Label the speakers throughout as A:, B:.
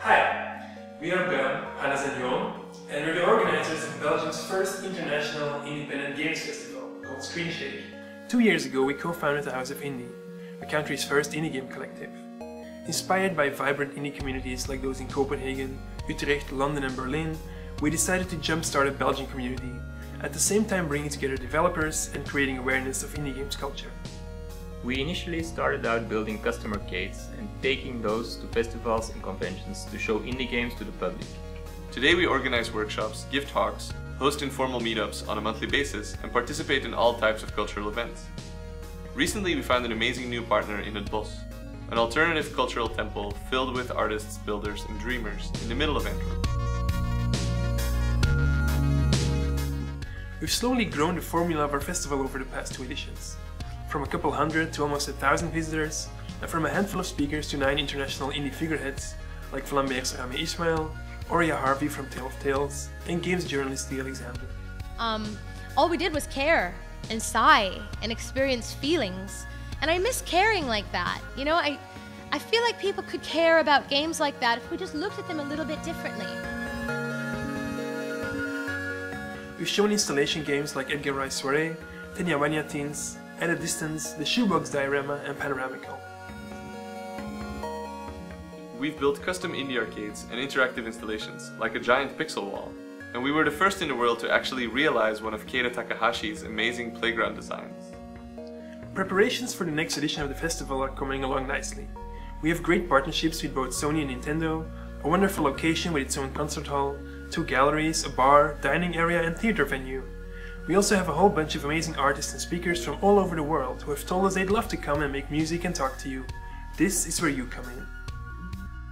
A: Hi, we are Bern, Hannes and Jon, and we're the organizers of Belgium's first international independent games festival called Screenshake. Two years ago we co-founded the House of Indie, the country's first indie game collective. Inspired by vibrant indie communities like those in Copenhagen, Utrecht, London and Berlin, we decided to jumpstart a Belgian community, at the same time bringing together developers and creating awareness of indie games culture.
B: We initially started out building custom arcades and taking those to festivals and conventions to show indie games to the public.
C: Today we organize workshops, give talks, host informal meetups on a monthly basis, and participate in all types of cultural events. Recently we found an amazing new partner in Het Bos, an alternative cultural temple filled with artists, builders, and dreamers in the middle of Antwerp.
A: We've slowly grown the formula of our festival over the past two editions from a couple hundred to almost a thousand visitors, and from a handful of speakers to nine international indie figureheads like Vlambeer's Rami Ismail, Auriea Harvey from Tale of Tales, and games journalist Leigh Alexander.
D: Um, all we did was care and sigh and experience feelings. And I miss caring like that. You know, I, I feel like people could care about games like that if we just looked at them a little bit differently.
A: We've shown installation games like Edgar Rice Soiree, Tenya Teens, at a distance, the shoebox diorama and panoramical.
C: We've built custom indie arcades and interactive installations, like a giant pixel wall. And we were the first in the world to actually realize one of Keita Takahashi's amazing playground designs.
A: Preparations for the next edition of the festival are coming along nicely. We have great partnerships with both Sony and Nintendo, a wonderful location with its own concert hall, two galleries, a bar, dining area and theater venue. We also have a whole bunch of amazing artists and speakers from all over the world who have told us they'd love to come and make music and talk to you. This is where you come in.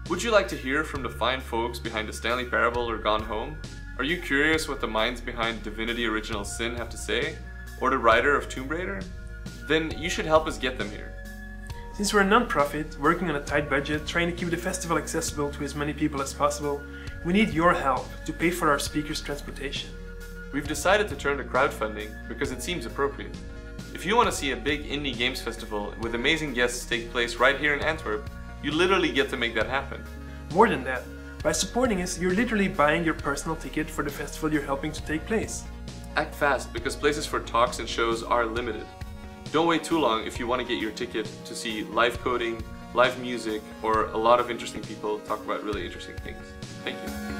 C: Would you like to hear from the fine folks behind the Stanley Parable or Gone Home? Are you curious what the minds behind Divinity Original Sin have to say? Or the writer of Tomb Raider? Then you should help us get them here.
A: Since we're a non-profit, working on a tight budget, trying to keep the festival accessible to as many people as possible, we need your help to pay for our speakers' transportation.
C: We've decided to turn to crowdfunding because it seems appropriate. If you want to see a big indie games festival with amazing guests take place right here in Antwerp, you literally get to make that happen.
A: More than that, by supporting us, you're literally buying your personal ticket for the festival you're helping to take place.
C: Act fast because places for talks and shows are limited. Don't wait too long if you want to get your ticket to see live coding, live music, or a lot of interesting people talk about really interesting things. Thank you.